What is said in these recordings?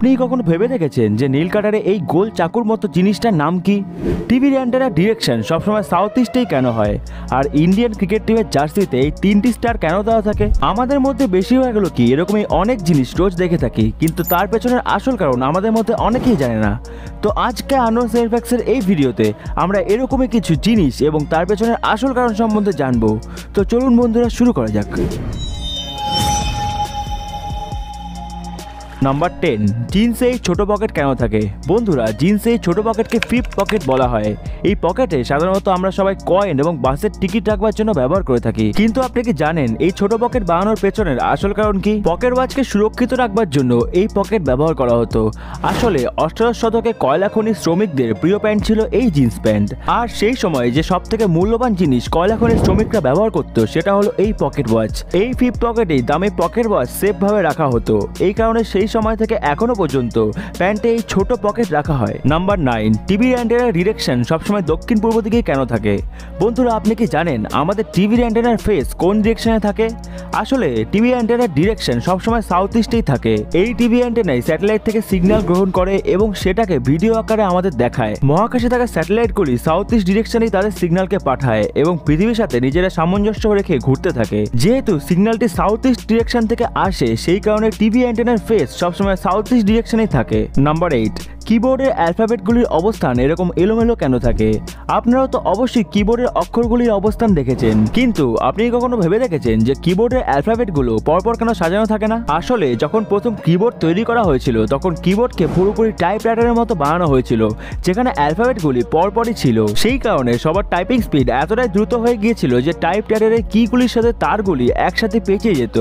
আপনি কখনো ভেবে দেখেছেন যে নীল কাটারে এই গোল চাকুর মতো জিনিসটার নাম কি? টিভি র্যান্ডারের ডিরেকশন সবসময় সাউথ ইস্টেই কেন হয়? আর ইন্ডিয়ান ক্রিকেট টিমের জার্সিতে এই তিনটি স্টার কেন দেওয়া থাকে? আমাদের মধ্যে বেশিরভাগগুলো কি? এরকমই অনেক জিনিস রোজ দেখে থাকি, কিন্তু তার পেছনের আসল কারণ আমাদের মধ্যে অনেকেই জানে না। তো আজকে আনোন সেলফ্যাক্সের এই ভিডিওতে আমরা এরকমই কিছু জিনিস এবং তার পেছনের আসল কারণ সম্বন্ধে জানব। তো চলুন বন্ধুরা, শুরু করা যাক। নাম্বার টেন জিন্সে এই ছোট পকেট কেন থাকে? বন্ধুরা জিন্সে এই ছোট পকেটকে ফিপ পকেট বলা হয়। এই পকেটে সাধারণত আমরা সবাই কয়েন এবং বাসের টিকিট রাখবার জন্য ব্যবহার করে থাকি। কিন্তু আপনি কি জানেন, এই ছোট পকেট বানানোর পেছনের আসল কারণ কি? পকেট ওয়াচকে সুরক্ষিত রাখবার জন্য এই পকেট ব্যবহার করা হতো। আসলে, অষ্টাদশ শতকে কয়লা খনি শ্রমিকদের প্রিয় প্যান্ট ছিল এই জিন্স প্যান্ট আর সেই সময় যে সব থেকে মূল্যবান জিনিস কয়লা খনির শ্রমিকরা ব্যবহার করতো, সেটা হলো এই পকেট ওয়াচ এই ফিফ পকেটেই দামি পকেট ওয়াচ সেফ ভাবে রাখা হতো। এই কারণে সেই সময় থেকে এখনও পর্যন্ত প্যান্টে এই ছোট পকেট রাখা হয়। নাম্বার নাইন টিভি অ্যান্টেনার ডিরেকশন সবসময় দক্ষিণ পূর্ব দিকেই কেন থাকে? বন্ধুরা, আপনি কি জানেন আমাদের টিভি অ্যান্টেনার ফেস কোন ডিরেকশনে থাকে? আসলে টিভি অ্যান্টেনার ডিরেকশন সবসময় সাউথ ইস্টেই থাকে। এই টিভি অ্যান্টেনাই স্যাটেলাইট থেকে সিগন্যাল গ্রহণ করে এবং সেটাকে ভিডিও আকারে আমাদের দেখায়। মহাকাশে থাকা স্যাটেলাইটগুলি সাউথ ইস্ট ডিরেকশনেই তাদের সিগন্যালকে পাঠায় এবং পৃথিবীর সাথে নিজেরা সামঞ্জস্য রেখে ঘুরতে থাকে। যেহেতু সিগন্যালটি সাউথ ইস্ট ডিরেকশন থেকে আসে, সেই কারণে টিভি অ্যান্টেনার ফেস সবসময় সাউথ ইস্ট ডিরেকশনেই থাকে। নাম্বার এইট কিবোর্ডের অ্যালফাবেটগুলির অবস্থান এরকম এলোমেলো কেন থাকে? আপনারা তো অবশ্যই কিবোর্ডের অক্ষরগুলির অবস্থান দেখেছেন। কিন্তু আপনি কখনো ভেবে দেখেছেন যে কিবোর্ডের অ্যালফাবেটগুলো পরপর কেন সাজানো থাকে না? আসলে যখন প্রথম কিবোর্ড তৈরি করা হয়েছিল, তখন কিবোর্ডকে পুরোপুরি টাইপ রাইটারের মতো বানানো হয়েছিল, যেখানে অ্যালফাবেটগুলি পরপরই ছিল। সেই কারণে সবার টাইপিং স্পিড এতটাই দ্রুত হয়ে গিয়েছিল যে টাইপ রাইটারের কিগুলির সাথে তারগুলি একসাথে পেঁচিয়ে যেত।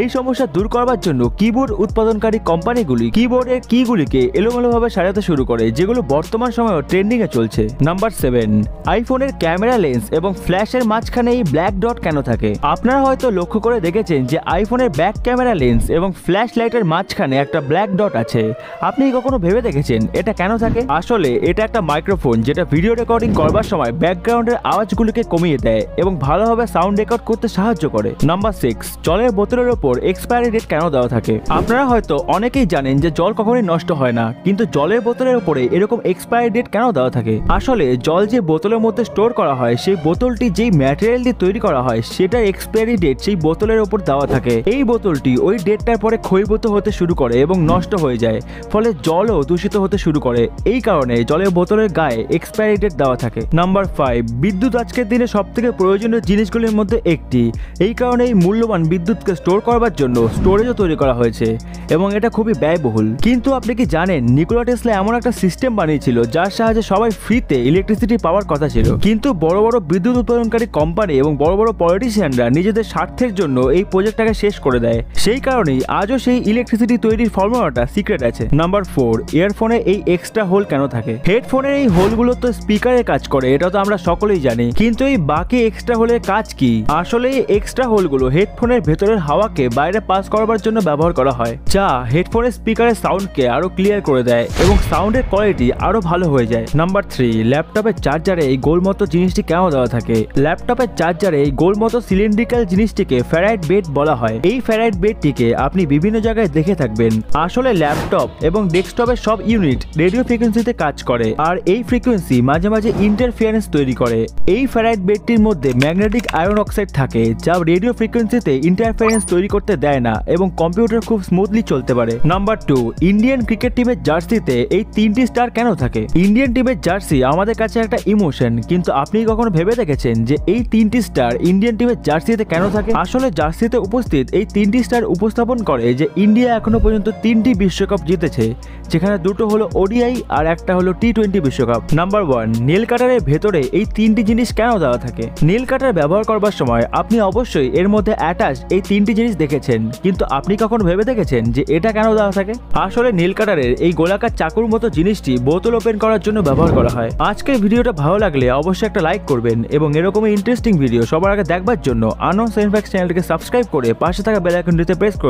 এই সমস্যা দূর করবার জন্য কিবোর্ড উৎপাদনকারী কোম্পানিগুলি কিবোর্ডের কিগুলিকে এলোমেলোভাবে সাজাতে শুরু করে, যেগুলো বর্তমান সময়ে ট্রেন্ডিং এ চলছে। নাম্বার সেভেন আইফোনের ক্যামেরা লেন্স এবং ফ্ল্যাশের মাঝখানে এই ব্ল্যাক ডট কেন থাকে? আপনারা হয়তো লক্ষ্য করে দেখেছেন যে আইফোনের ব্যাক ক্যামেরা লেন্স এবং ফ্ল্যাশ লাইটের মাঝখানে একটা ব্ল্যাক ডট আছে। আপনি কখনো ভেবে দেখেছেন এটা কেন থাকে? আসলে এটা একটা মাইক্রোফোন যেটা ভিডিও রেকর্ডিং করবার সময় ব্যাকগ্রাউন্ডের আওয়াজগুলোকে কমিয়ে দেয় এবং ভালোভাবে সাউন্ড রেকর্ড করতে সাহায্য করে। নাম্বার সিক্স জলের বোতলের ওপর এক্সপায়ারি ডেট কেন দেওয়া থাকে? আপনারা হয়তো অনেকেই জানেন যে জল কখনোই নষ্ট হয় না, কিন্তু জলের বোতলের উপরে এরকম এক্সপায়ারি ডেট কেন দেওয়া থাকে? আসলে জল যে বোতলের মধ্যে স্টোর করা হয়, সেই বোতলটি যেই ম্যাটেরিয়াল দিয়ে তৈরি করা হয় সেটার এক্সপায়ারি ডেট সেই বোতলের উপর দেওয়া থাকে। এই বোতলটি ওই ডেটটার পরে ক্ষয়ীভূত হতে শুরু করে এবং নষ্ট হয়ে যায়, ফলে জলও দূষিত হতে শুরু করে। এই কারণে জলের বোতলের গায়ে এক্সপায়ারি ডেট দেওয়া থাকে। নাম্বার ফাইভ বিদ্যুৎ আজকের দিনে সব থেকে প্রয়োজনীয় জিনিসগুলির মধ্যে একটি। এই কারণে এই মূল্যবান বিদ্যুৎকে স্টোর করবার জন্য স্টোরেজও তৈরি করা হয়েছে, এবং এটা খুবই ব্যয়বহুল। কিন্তু আপনি কি জানেন, নিকোলা টেসলা এমন একটা সিস্টেম বানিয়েছিল, যার সাহায্যে সবাই ফ্রিতে ইলেকট্রিসিটি পাওয়ার কথা ছিল। কিন্তু বড় বড় বিদ্যুৎ উৎপাদনকারী কোম্পানি এবং বড় বড় পলিটিশিয়ানরা নিজেদের স্বার্থের জন্য এই প্রজেক্টটাকে শেষ করে দেয়। সেই কারণেই আজও সেই ইলেকট্রিসিটি তৈরির ফর্মুলাটা সিক্রেট আছে। নাম্বার ফোর ইয়ারফোনে এই এক্সট্রা হোল কেন থাকে? হেডফোনের এই হোলগুলো তো স্পিকারের কাজ করে, এটা তো আমরা সকলেই জানি। কিন্তু এই বাকি এক্সট্রা হোলের কাজ কি? আসলে এই এক্সট্রা হোলগুলো হেডফোনের ভেতরের হাওয়াকে বাইরে পাস করবার জন্য ব্যবহার করা হয়, যা হেডফোনের স্পিকারের সাউন্ডকে আরও ক্লিয়ার করে দেয় এবং সাউন্ডের কোয়ালিটি আরও ভালো হয়ে যায়। নাম্বার থ্রি ল্যাপটপের চার্জারে এই গোল মতো জিনিসটি কেন দেওয়া থাকে? ল্যাপটপের চার্জারে এই গোল মতো সিলিন্ড্রিক্যাল জিনিসটিকে ফ্যারাইট বেড বলা হয়। এই ফ্যারাইট বেডটিকে আপনি বিভিন্ন জায়গায় দেখে থাকবেন। আসলে ল্যাপটপ এবং ডেস্কটপের সব ইউনিট রেডিও ফ্রিকোয়েন্সিতে কাজ করে আর এই ফ্রিকোয়েন্সি মাঝে মাঝে ইন্টারফিয়ারেন্স তৈরি করে। এই ফ্যারাইট বেডটির মধ্যে ম্যাগনেটিক আয়রন অক্সাইড থাকে, যা রেডিও ফ্রিকোয়েন্সিতে ইন্টারফিয়ারেন্স তৈরি করতে দেয় না এবং কম্পিউটার খুব স্মুথলি চলতে পারে। নাম্বার টু ইন্ডিয়ান ক্রিকেট টিমের জার্সিতে এই তিনটি স্টার কেন থাকে? ইন্ডিয়ান টিমের জার্সি আমাদের কাছে একটা ইমোশন, কিন্তু আপনি কখনো ভেবে দেখেছেন যে এই তিনটি স্টার ইন্ডিয়ান টিমের জার্সিতে কেন থাকে? আসলে জার্সিতে উপস্থিত এই তিনটি স্টার উপস্থাপন করে যে ইন্ডিয়া এখনও পর্যন্ত তিনটি বিশ্বকাপ জিতেছে, যেখানে দুটো হলো ওডিআই আর একটা হলো টি টোয়েন্টি বিশ্বকাপ। নাম্বার ওয়ান নীল কাটারের ভেতরে এই তিনটি জিনিস কেন দেওয়া থাকে? নীল কাটার ব্যবহার করবার সময় আপনি অবশ্যই এর মধ্যে অ্যাটাচ এই তিনটি জিনিস দেখেছেন, কিন্তু আপনি কখন ভেবে দেখেছেন যে এটা কেন দেওয়া থাকে? আসলে নীল কাটারের এই গোলাকার চাকুর মতো জিনিসটি বোতল ওপেন করার জন্য ব্যবহার করা হয়। আজকের ভিডিওটা ভালো লাগলে অবশ্যই একটা লাইক করবেন এবং এরকমই ইন্টারেস্টিং ভিডিও সবার আগে দেখবার জন্য আনন্দ সাইনফ্যাক্স চ্যানেলটিকে সাবস্ক্রাইব করে পাশে থাকা বেল আইকনটিতে প্রেস করুন।